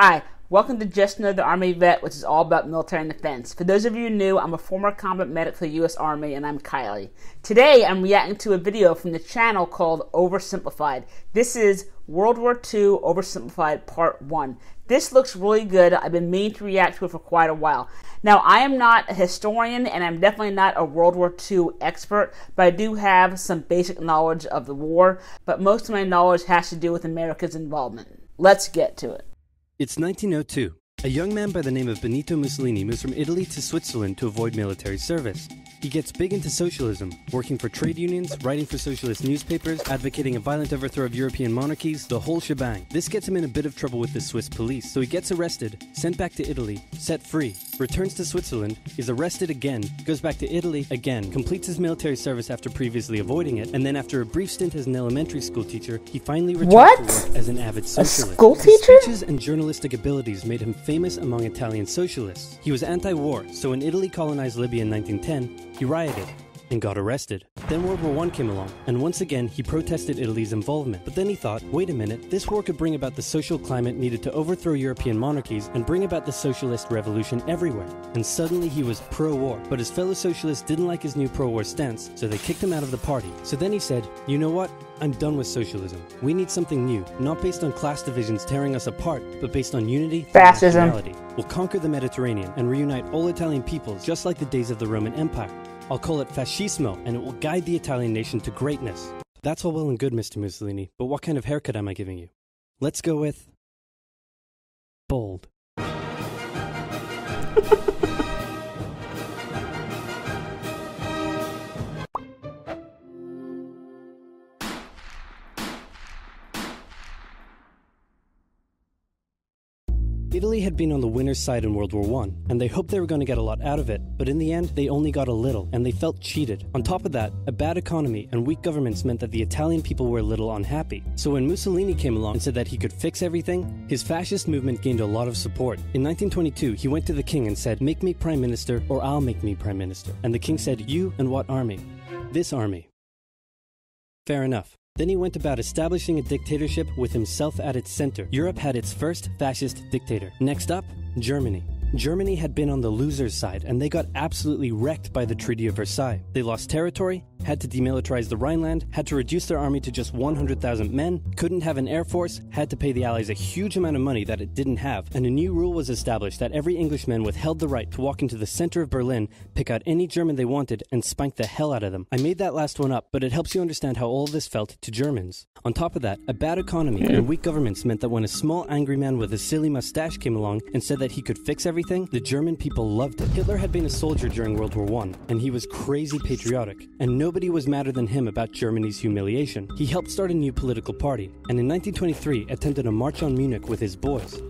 Hi, welcome to Just Another Army Vet, which is all about military and defense. For those of you new, I'm a former combat medic for the U.S. Army, and I'm Kylie. Today, I'm reacting to a video from the channel called Oversimplified. This is World War II Oversimplified Part 1. This looks really good. I've been meaning to react to it for quite a while. Now, I am not a historian, and I'm definitely not a World War II expert, but I do have some basic knowledge of the war, but most of my knowledge has to do with America's involvement. Let's get to it. It's 1902. A young man by the name of Benito Mussolini moves from Italy to Switzerland to avoid military service. He gets big into socialism, working for trade unions, writing for socialist newspapers, advocating a violent overthrow of European monarchies, the whole shebang. This gets him in a bit of trouble with the Swiss police, so he gets arrested, sent back to Italy, set free, returns to Switzerland, is arrested again, goes back to Italy again, completes his military service after previously avoiding it, and then after a brief stint as an elementary school teacher, he finally returns what? to work as an avid socialist. A school teacher? His speeches and journalistic abilities made him famous among Italian socialists. He was anti-war, so when Italy colonized Libya in 1910, he rioted and got arrested. Then World War I came along, and once again he protested Italy's involvement. But then he thought, wait a minute, this war could bring about the social climate needed to overthrow European monarchies and bring about the socialist revolution everywhere. And suddenly he was pro-war, but his fellow socialists didn't like his new pro-war stance, so they kicked him out of the party. So then he said, you know what? I'm done with socialism. We need something new, not based on class divisions tearing us apart, but based on unity Fascism. We'll conquer the Mediterranean and reunite all Italian peoples just like the days of the Roman Empire. I'll call it fascismo, and it will guide the Italian nation to greatness. That's all well and good, Mr. Mussolini, but what kind of haircut am I giving you? Let's go with. bold. Italy had been on the winner's side in World War I, and they hoped they were going to get a lot out of it, but in the end, they only got a little, and they felt cheated. On top of that, a bad economy and weak governments meant that the Italian people were a little unhappy. So when Mussolini came along and said that he could fix everything, his fascist movement gained a lot of support. In 1922, he went to the king and said, Make me prime minister, or I'll make me prime minister. And the king said, You and what army? This army. Fair enough. Then he went about establishing a dictatorship with himself at its center. Europe had its first fascist dictator. Next up, Germany. Germany had been on the loser's side, and they got absolutely wrecked by the Treaty of Versailles. They lost territory, had to demilitarize the Rhineland, had to reduce their army to just 100,000 men, couldn't have an air force, had to pay the Allies a huge amount of money that it didn't have, and a new rule was established that every Englishman withheld the right to walk into the center of Berlin, pick out any German they wanted, and spank the hell out of them. I made that last one up, but it helps you understand how all of this felt to Germans. On top of that, a bad economy and weak governments meant that when a small angry man with a silly mustache came along and said that he could fix everything, the German people loved it. Hitler had been a soldier during World War I, and he was crazy patriotic, and nobody was madder than him about Germany's humiliation. He helped start a new political party, and in 1923 attempted a march on Munich with his boys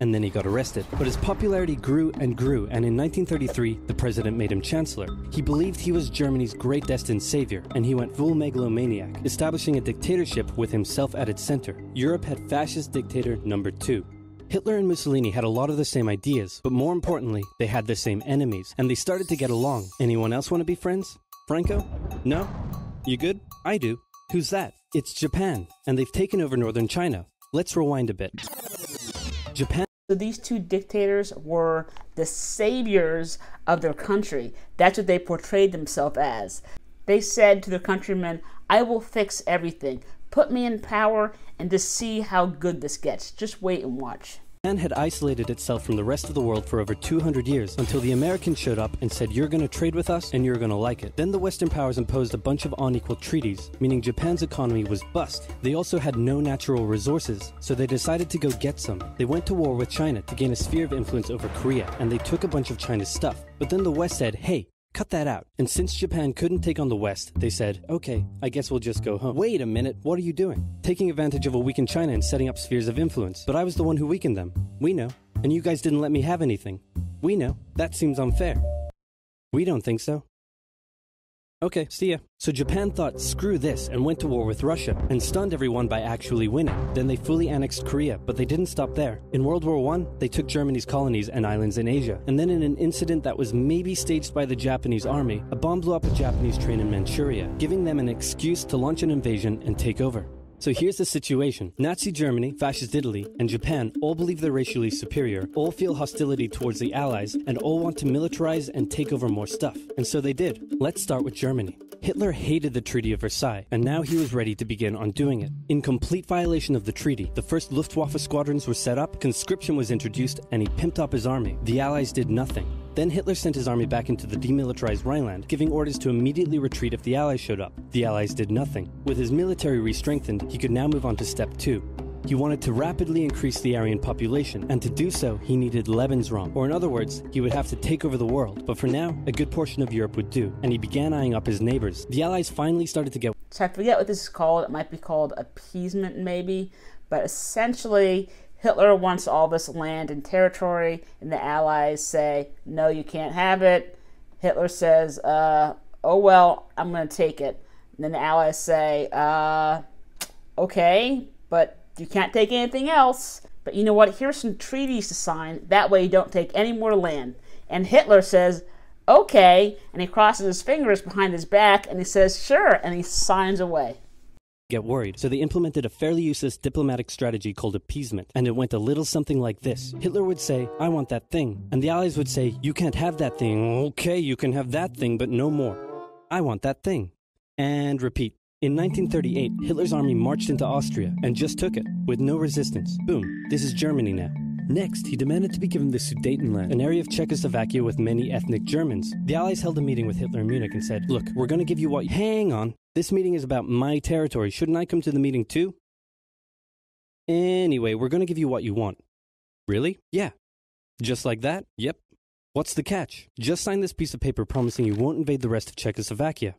and then he got arrested. But his popularity grew and grew, and in 1933, the president made him chancellor. He believed he was Germany's great destined savior, and he went full megalomaniac, establishing a dictatorship with himself at its center. Europe had fascist dictator number two. Hitler and Mussolini had a lot of the same ideas, but more importantly, they had the same enemies, and they started to get along. Anyone else want to be friends? Franco? No? You good? I do. Who's that? It's Japan, and they've taken over northern China. Let's rewind a bit. Japan so these two dictators were the saviors of their country. That's what they portrayed themselves as. They said to their countrymen, I will fix everything. Put me in power and just see how good this gets. Just wait and watch. Japan had isolated itself from the rest of the world for over 200 years until the Americans showed up and said, You're going to trade with us and you're going to like it. Then the Western powers imposed a bunch of unequal treaties, meaning Japan's economy was bust. They also had no natural resources, so they decided to go get some. They went to war with China to gain a sphere of influence over Korea, and they took a bunch of China's stuff. But then the West said, Hey, Cut that out. And since Japan couldn't take on the West, they said, okay, I guess we'll just go home. Wait a minute, what are you doing? Taking advantage of a weakened China and setting up spheres of influence. But I was the one who weakened them. We know. And you guys didn't let me have anything. We know. That seems unfair. We don't think so. Okay, see ya. So Japan thought, screw this, and went to war with Russia, and stunned everyone by actually winning. Then they fully annexed Korea, but they didn't stop there. In World War I, they took Germany's colonies and islands in Asia. And then in an incident that was maybe staged by the Japanese army, a bomb blew up a Japanese train in Manchuria, giving them an excuse to launch an invasion and take over. So here's the situation Nazi Germany, Fascist Italy, and Japan all believe they're racially superior, all feel hostility towards the Allies, and all want to militarize and take over more stuff. And so they did. Let's start with Germany. Hitler hated the Treaty of Versailles, and now he was ready to begin undoing it. In complete violation of the treaty, the first Luftwaffe squadrons were set up, conscription was introduced, and he pimped up his army. The Allies did nothing. Then Hitler sent his army back into the demilitarized Rhineland, giving orders to immediately retreat if the Allies showed up. The Allies did nothing. With his military re-strengthened, he could now move on to step two. He wanted to rapidly increase the Aryan population, and to do so, he needed Lebensraum, or in other words, he would have to take over the world. But for now, a good portion of Europe would do, and he began eyeing up his neighbors. The Allies finally started to get. So I forget what this is called. It might be called appeasement, maybe, but essentially, Hitler wants all this land and territory, and the Allies say, no, you can't have it. Hitler says, uh, oh, well, I'm going to take it. And then the Allies say, uh, okay, but you can't take anything else. But you know what? Here's some treaties to sign. That way you don't take any more land. And Hitler says, okay. And he crosses his fingers behind his back and he says, sure. And he signs away get worried, so they implemented a fairly useless diplomatic strategy called appeasement, and it went a little something like this. Hitler would say, I want that thing, and the Allies would say, You can't have that thing. Okay, you can have that thing, but no more. I want that thing. And repeat. In 1938, Hitler's army marched into Austria and just took it, with no resistance. Boom, this is Germany now. Next, he demanded to be given the Sudetenland, an area of Czechoslovakia with many ethnic Germans. The Allies held a meeting with Hitler in Munich and said, Look, we're going to give you what. Hang on. This meeting is about my territory. Shouldn't I come to the meeting too? Anyway, we're going to give you what you want. Really? Yeah. Just like that? Yep. What's the catch? Just sign this piece of paper promising you won't invade the rest of Czechoslovakia.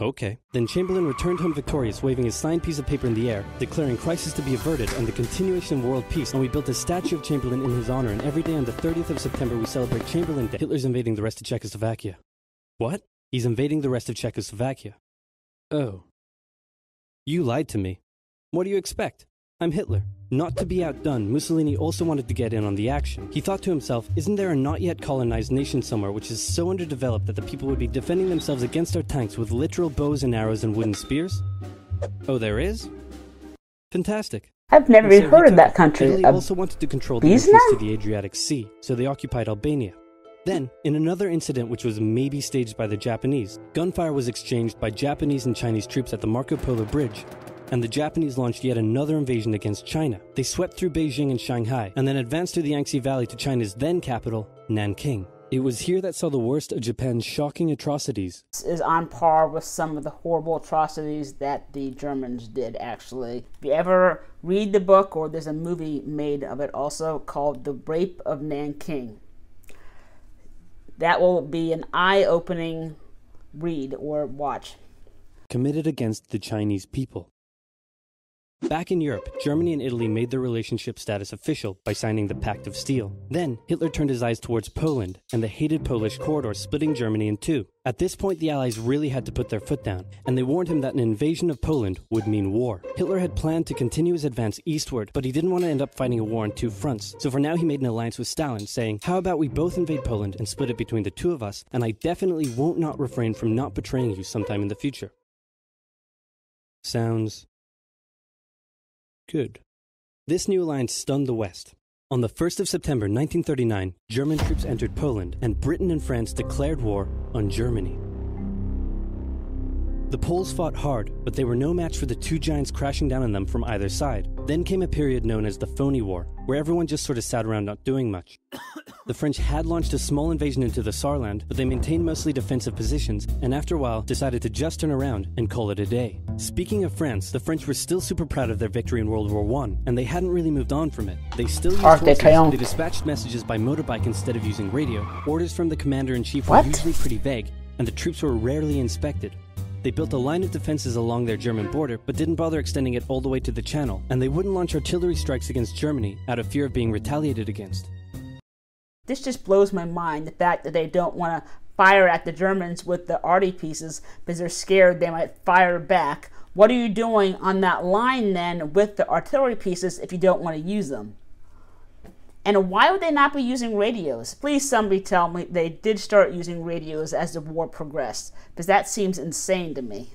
Okay. Then Chamberlain returned home victorious, waving his signed piece of paper in the air, declaring crisis to be averted and the continuation of world peace. And we built a statue of Chamberlain in his honor, and every day on the 30th of September we celebrate Chamberlain Day. Hitler's invading the rest of Czechoslovakia. What? He's invading the rest of Czechoslovakia. Oh. You lied to me. What do you expect? I'm Hitler. Not to be outdone, Mussolini also wanted to get in on the action. He thought to himself, isn't there a not yet colonized nation somewhere which is so underdeveloped that the people would be defending themselves against our tanks with literal bows and arrows and wooden spears? Oh, there is? Fantastic. I've never even heard of that country. Italy also wanted to control the entrance to the Adriatic Sea, so they occupied Albania. Then, in another incident which was maybe staged by the Japanese, gunfire was exchanged by Japanese and Chinese troops at the Marco Polo Bridge, and the Japanese launched yet another invasion against China. They swept through Beijing and Shanghai, and then advanced through the Yangtze Valley to China's then capital, Nanking. It was here that saw the worst of Japan's shocking atrocities. This is on par with some of the horrible atrocities that the Germans did, actually. If you ever read the book, or there's a movie made of it also called The Rape of Nanking, that will be an eye opening read or watch. Committed against the Chinese people. Back in Europe, Germany and Italy made their relationship status official by signing the Pact of Steel. Then, Hitler turned his eyes towards Poland and the hated Polish corridor splitting Germany in two. At this point, the Allies really had to put their foot down, and they warned him that an invasion of Poland would mean war. Hitler had planned to continue his advance eastward, but he didn't want to end up fighting a war on two fronts. So for now, he made an alliance with Stalin, saying, How about we both invade Poland and split it between the two of us, and I definitely won't not refrain from not betraying you sometime in the future. Sounds Good. This new alliance stunned the West. On the 1st of September 1939, German troops entered Poland, and Britain and France declared war on Germany. The Poles fought hard, but they were no match for the two giants crashing down on them from either side. Then came a period known as the Phony War, where everyone just sort of sat around not doing much. The French had launched a small invasion into the Saarland, but they maintained mostly defensive positions, and after a while decided to just turn around and call it a day. Speaking of France, the French were still super proud of their victory in World War I, and they hadn't really moved on from it. They still used horses, they dispatched messages by motorbike instead of using radio, orders from the commander-in-chief were usually pretty vague, and the troops were rarely inspected. They built a line of defenses along their German border, but didn't bother extending it all the way to the Channel, and they wouldn't launch artillery strikes against Germany out of fear of being retaliated against. This just blows my mind the fact that they don't want to fire at the Germans with the arty pieces because they're scared they might fire back. What are you doing on that line then with the artillery pieces if you don't want to use them? And why would they not be using radios? Please, somebody tell me they did start using radios as the war progressed, because that seems insane to me.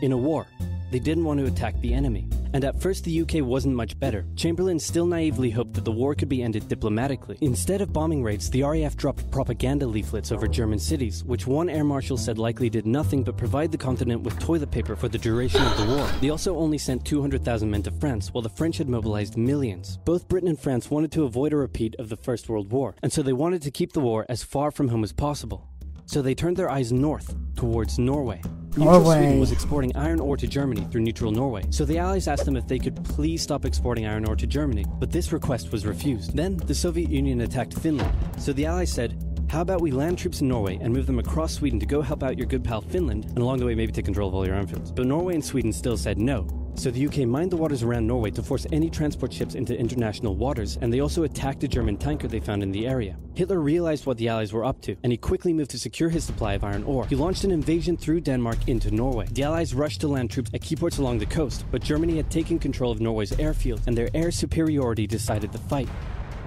In a war, they didn't want to attack the enemy. And at first, the UK wasn't much better. Chamberlain still naively hoped that the war could be ended diplomatically. Instead of bombing raids, the RAF dropped propaganda leaflets over German cities, which one air marshal said likely did nothing but provide the continent with toilet paper for the duration of the war. They also only sent 200,000 men to France, while the French had mobilized millions. Both Britain and France wanted to avoid a repeat of the First World War, and so they wanted to keep the war as far from home as possible. So they turned their eyes north, towards Norway. Neutral Norway. Sweden was exporting iron ore to Germany through neutral Norway, so the Allies asked them if they could please stop exporting iron ore to Germany, but this request was refused. Then the Soviet Union attacked Finland, so the Allies said, how about we land troops in Norway and move them across Sweden to go help out your good pal Finland, and along the way maybe take control of all your airfields? But Norway and Sweden still said no. So the UK mined the waters around Norway to force any transport ships into international waters, and they also attacked a German tanker they found in the area. Hitler realized what the Allies were up to, and he quickly moved to secure his supply of iron ore. He launched an invasion through Denmark into Norway. The Allies rushed to land troops at key ports along the coast, but Germany had taken control of Norway's airfield, and their air superiority decided the fight.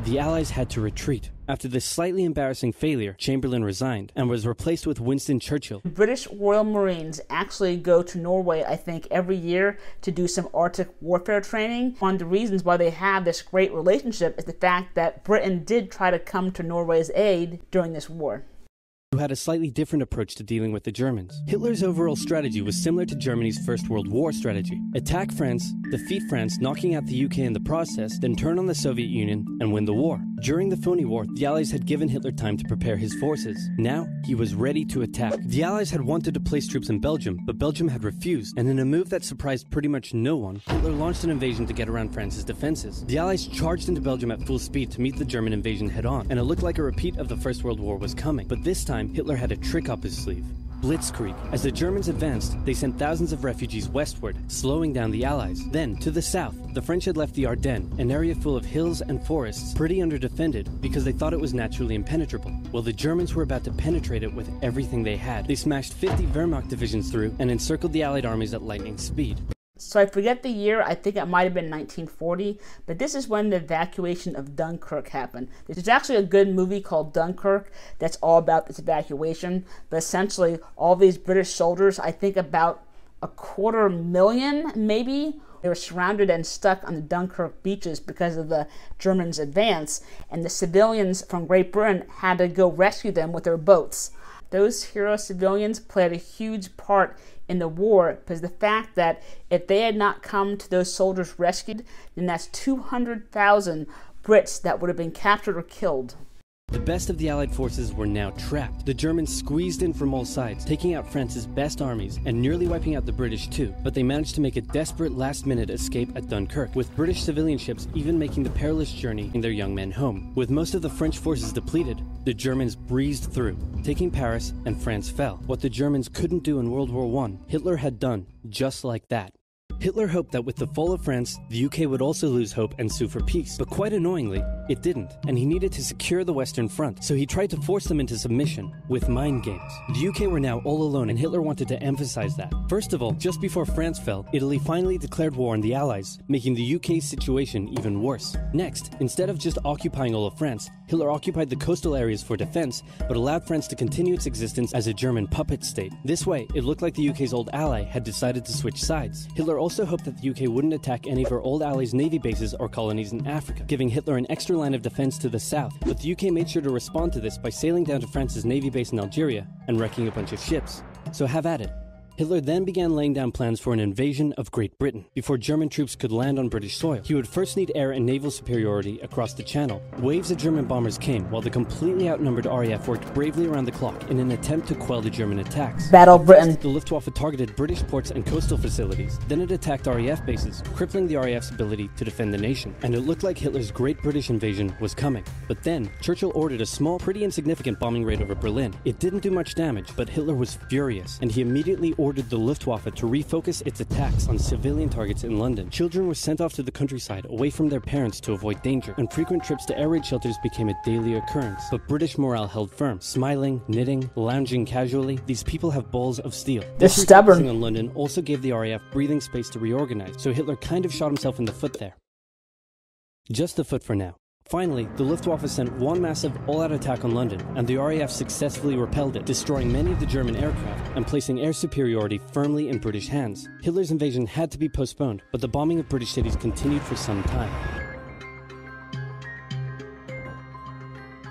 The Allies had to retreat. After this slightly embarrassing failure, Chamberlain resigned and was replaced with Winston Churchill. British Royal Marines actually go to Norway, I think, every year to do some Arctic warfare training. One of the reasons why they have this great relationship is the fact that Britain did try to come to Norway's aid during this war who had a slightly different approach to dealing with the Germans. Hitler's overall strategy was similar to Germany's First World War strategy attack France, defeat France, knocking out the UK in the process, then turn on the Soviet Union and win the war. During the Phoney War, the Allies had given Hitler time to prepare his forces. Now, he was ready to attack. The Allies had wanted to place troops in Belgium, but Belgium had refused, and in a move that surprised pretty much no one, Hitler launched an invasion to get around France's defenses. The Allies charged into Belgium at full speed to meet the German invasion head on, and it looked like a repeat of the First World War was coming. But this time, time, Hitler had a trick up his sleeve. Blitzkrieg. As the Germans advanced, they sent thousands of refugees westward, slowing down the Allies. Then, to the south, the French had left the Ardennes, an area full of hills and forests, pretty underdefended because they thought it was naturally impenetrable. While the Germans were about to penetrate it with everything they had. They smashed 50 Wehrmacht divisions through and encircled the Allied armies at lightning speed. So I forget the year, I think it might have been 1940, but this is when the evacuation of Dunkirk happened. There's actually a good movie called Dunkirk that's all about this evacuation, but essentially all these British soldiers, I think about a quarter million maybe, they were surrounded and stuck on the Dunkirk beaches because of the Germans' advance, and the civilians from Great Britain had to go rescue them with their boats. Those hero civilians played a huge part in the war because the fact that if they had not come to those soldiers rescued, then that's 200,000 Brits that would have been captured or killed. The best of the Allied forces were now trapped. The Germans squeezed in from all sides, taking out France's best armies and nearly wiping out the British too. But they managed to make a desperate last minute escape at Dunkirk, with British civilian ships even making the perilous journey in their young men home. With most of the French forces depleted, the Germans breezed through, taking Paris, and France fell. What the Germans couldn't do in World War I, Hitler had done just like that. Hitler hoped that with the fall of France, the UK would also lose hope and sue for peace. But quite annoyingly, it didn't, and he needed to secure the Western Front, so he tried to force them into submission with mind games. The UK were now all alone, and Hitler wanted to emphasize that. First of all, just before France fell, Italy finally declared war on the Allies, making the UK's situation even worse. Next, instead of just occupying all of France, Hitler occupied the coastal areas for defense, but allowed France to continue its existence as a German puppet state. This way, it looked like the UK's old ally had decided to switch sides. Hitler also hoped that the UK wouldn't attack any of her old allies' navy bases or colonies in Africa, giving Hitler an extra line of defense to the south. But the UK made sure to respond to this by sailing down to France's navy base in Algeria and wrecking a bunch of ships. So have at it. Hitler then began laying down plans for an invasion of Great Britain. Before German troops could land on British soil, he would first need air and naval superiority across the Channel. Waves of German bombers came, while the completely outnumbered RAF worked bravely around the clock in an attempt to quell the German attacks. Battle Britain. The Luftwaffe targeted British ports and coastal facilities. Then it attacked RAF bases, crippling the RAF's ability to defend the nation. And it looked like Hitler's Great British invasion was coming. But then, Churchill ordered a small, pretty insignificant bombing raid over Berlin. It didn't do much damage, but Hitler was furious, and he immediately ordered the Luftwaffe to refocus its attacks on civilian targets in London. Children were sent off to the countryside away from their parents to avoid danger, and frequent trips to air raid shelters became a daily occurrence. But British morale held firm. Smiling, knitting, lounging casually, these people have balls of steel. They're This stubborn. on London also gave the RAF breathing space to reorganize, so Hitler kind of shot himself in the foot there. Just the foot for now. Finally, the Luftwaffe sent one massive all out attack on London, and the RAF successfully repelled it, destroying many of the German aircraft and placing air superiority firmly in British hands. Hitler's invasion had to be postponed, but the bombing of British cities continued for some time.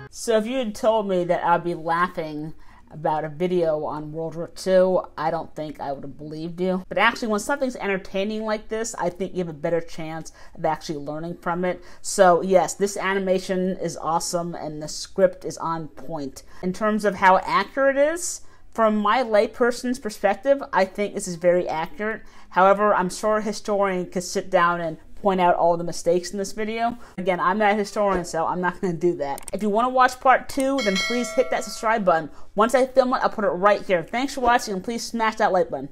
So if you had told me that I'd be laughing about a video on World War II, I don't think I would have believed you. But actually, when something's entertaining like this, I think you have a better chance of actually learning from it. So, yes, this animation is awesome and the script is on point. In terms of how accurate it is, from my layperson's perspective, I think this is very accurate. However, I'm sure a historian could sit down and point out all the mistakes in this video. Again, I'm not a historian, so I'm not going to do that. If you want to watch part two, then please hit that subscribe button. Once I film it, I'll put it right here. Thanks for watching, and please smash that like button.